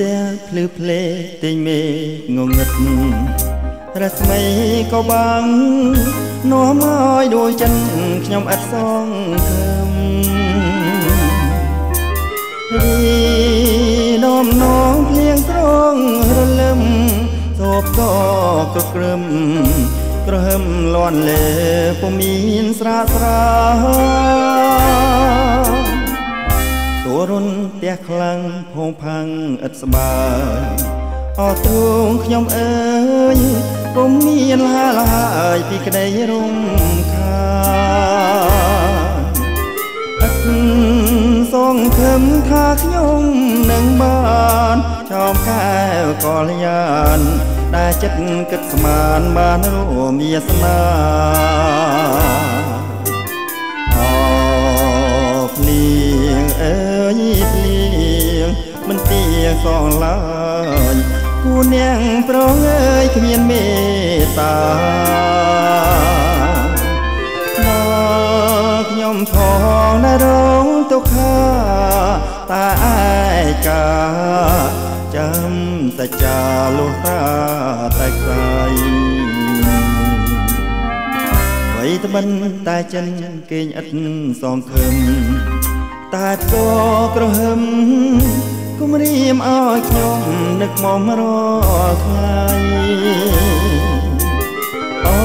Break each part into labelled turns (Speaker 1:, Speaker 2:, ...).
Speaker 1: ភ្លឺភ្លេទិញមេងងឹតរស្មីក៏បាំងនាំឲ្យដួលចិនខ្ញុំឥតសងខឹមរីដំណងភ្លៀងត្រង់រលឹមសោបតក៏ក្រឹមក្រហមលន់លេពុំមានស្រាស្រា តួរុនផ្ទះខ្លាំងផងផាំងឥតស្បាយអត់ទ្រង់ខ្ញុំអើយពុំមានហាលហើយពីក្តីរំខានអត់សងខឹមថាខ្ញុំនឹងបានចោមកែវកលយានដែលចិត្តគិតស្មានបានរួមវាសនា សងឡើយគូនាងប្រងអើយគ្មានមេត្តាដល់ខ្ញុំផងដែលរងទុក្ខាតាឯកាចាំសច្ចាលុះត្រាតែខ្សែអ្វីត្បិនតែចិនគេងឥតសងខឹមតែក៏ក្រហឹម គុំរៀមឲ្យខ្ញុំនឹកមករាល់ថ្ងៃអូ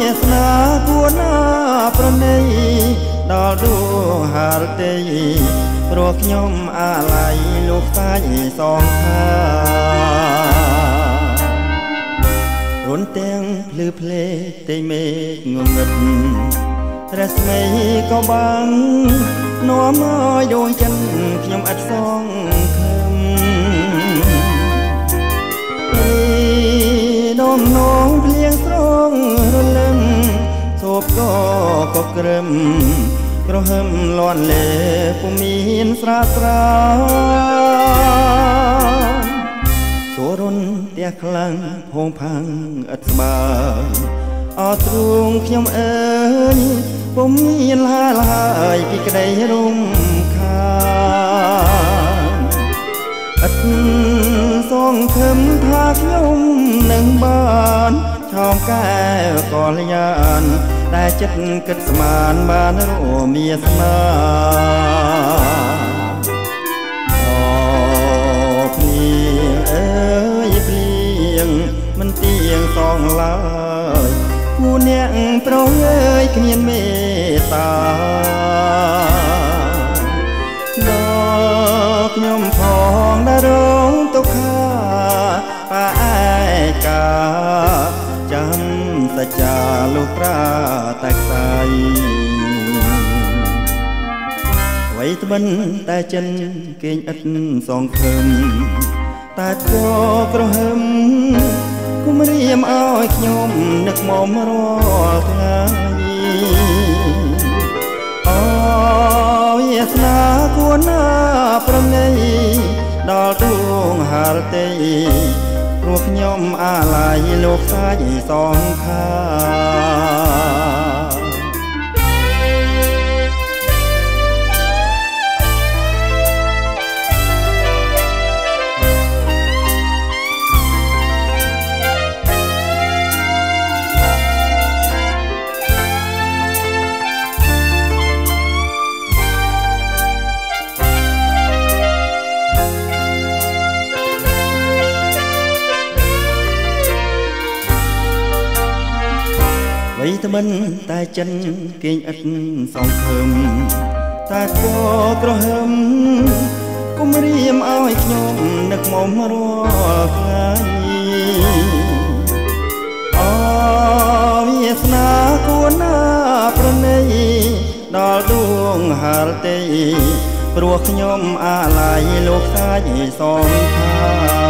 Speaker 1: វាសនាគួរណាប្រណីដល់ដួងហារទេព្រោះខ្ញុំអាឡ័យលោកសាយសងខារុនទាំងភ្លឺភ្លេទេមេឃងងឹតរស្មីក៏បាំងនាំឲ្យដួងចិន ខ្ញុំឥតសងខឹមដំណងភ្លៀងស្រងរលឹមសោបក៏ក៏ក្រឹមក្រហមលន់លេពុំមានស្រាស្រាសូរុនផ្ទះខ្លាំងភងផាំងឥតស្បើអត់ទ្រូងខ្ញុំអើយពុំមានហាលហើយពីក្តីរំ សងខឹមថាខ្ញុំនឹងបានឆោមកែវកលយានដែលចិត្តគិតស្មានបានរួមមាសនាអូភ្លៀងអើយភ្លៀងមិនទៀងសងឡើយគូអ្នកប្រងអើយគ្មានមេត្តាដល់ខ្ញុំផងដែលរ អ្វីត្បិនតែចិនគេងឥតសងខឹមតែក៏ក្រហឹមគុំរៀមឲ្យខ្ញុំនឹកមករាល់ថ្ងៃអូវាសនាគួរណាប្រណីដល់ដួងហាលទេព្រោះខ្ញុំអាឡ័យលោកសាយសងខា អ្វីត្បិនតែចិនគេងឥតសងខឹមតែក៏ក្រហឹមគុំរៀមឲ្យខ្ញុំនឹកមករាល់ថ្ងៃអូវាសនាគួរណាប្រណីដល់ដួងហាលទេព្រោះខ្ញុំអាឡ័យលោកសាយសងខា